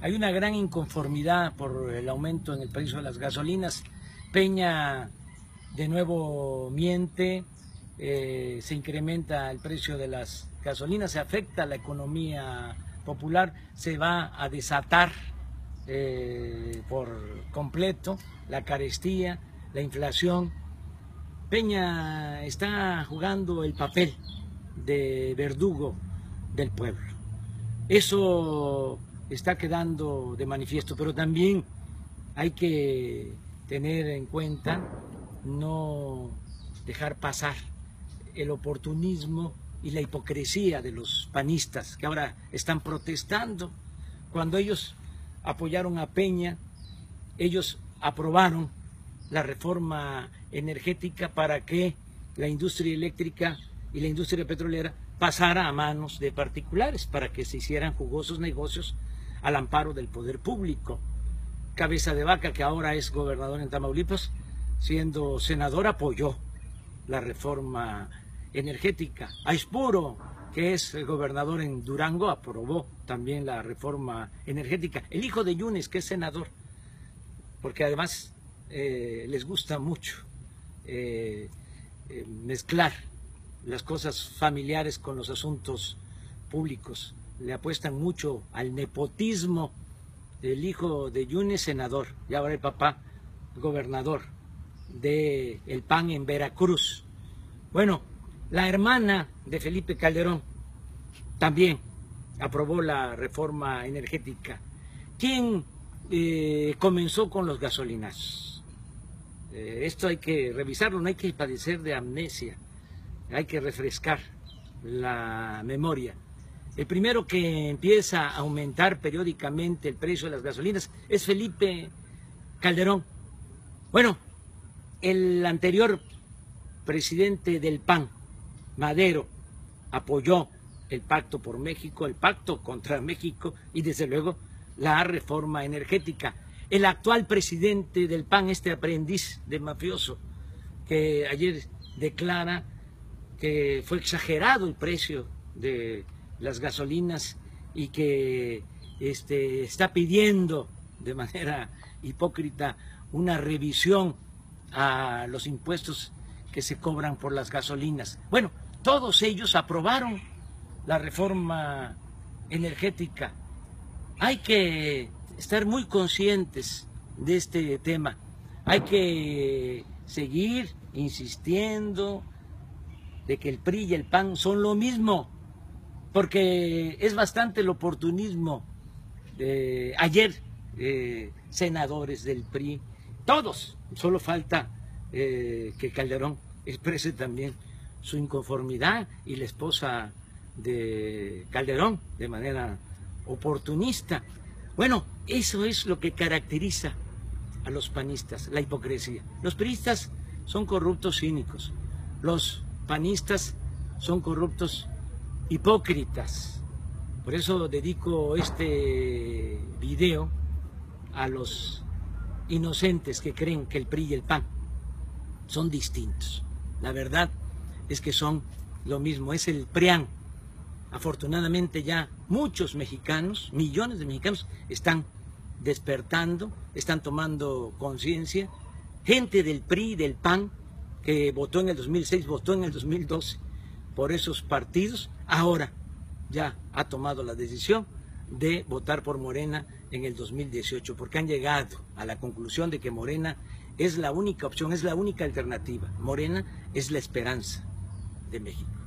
hay una gran inconformidad por el aumento en el precio de las gasolinas. Peña de nuevo miente, eh, se incrementa el precio de las gasolinas, se afecta la economía popular, se va a desatar eh, por completo la carestía, la inflación. Peña está jugando el papel de verdugo del pueblo. Eso está quedando de manifiesto, pero también hay que tener en cuenta no dejar pasar el oportunismo y la hipocresía de los panistas que ahora están protestando. Cuando ellos apoyaron a Peña, ellos aprobaron la reforma energética para que la industria eléctrica y la industria petrolera pasara a manos de particulares para que se hicieran jugosos negocios al amparo del poder público. Cabeza de Vaca, que ahora es gobernador en Tamaulipas, siendo senador, apoyó la reforma energética. Aispuro, que es el gobernador en Durango, aprobó también la reforma energética. El hijo de Yunes, que es senador, porque además eh, les gusta mucho eh, eh, mezclar las cosas familiares con los asuntos públicos. Le apuestan mucho al nepotismo. El hijo de Yunes, senador, y ahora el papá, gobernador de el PAN en Veracruz. Bueno, la hermana de Felipe Calderón también aprobó la reforma energética. ¿Quién eh, comenzó con los gasolinas? Eh, esto hay que revisarlo, no hay que padecer de amnesia, hay que refrescar la memoria. El primero que empieza a aumentar periódicamente el precio de las gasolinas es Felipe Calderón. Bueno, el anterior presidente del PAN, Madero apoyó el pacto por México, el pacto contra México y desde luego la reforma energética. El actual presidente del PAN, este aprendiz de mafioso, que ayer declara que fue exagerado el precio de las gasolinas y que este, está pidiendo de manera hipócrita una revisión a los impuestos que se cobran por las gasolinas. Bueno, todos ellos aprobaron la reforma energética. Hay que estar muy conscientes de este tema. Hay que seguir insistiendo de que el PRI y el PAN son lo mismo, porque es bastante el oportunismo. de ayer, eh, senadores del PRI, todos, solo falta eh, que Calderón exprese también su inconformidad y la esposa de Calderón de manera oportunista. Bueno, eso es lo que caracteriza a los panistas, la hipocresía. Los priistas son corruptos cínicos, los panistas son corruptos hipócritas. Por eso dedico este video a los inocentes que creen que el PRI y el PAN son distintos. La verdad es que son lo mismo, es el PRIAN. Afortunadamente ya muchos mexicanos, millones de mexicanos, están despertando, están tomando conciencia. Gente del PRI, del PAN, que votó en el 2006, votó en el 2012 por esos partidos, ahora ya ha tomado la decisión de votar por Morena en el 2018, porque han llegado a la conclusión de que Morena es la única opción, es la única alternativa. Morena es la esperanza de México.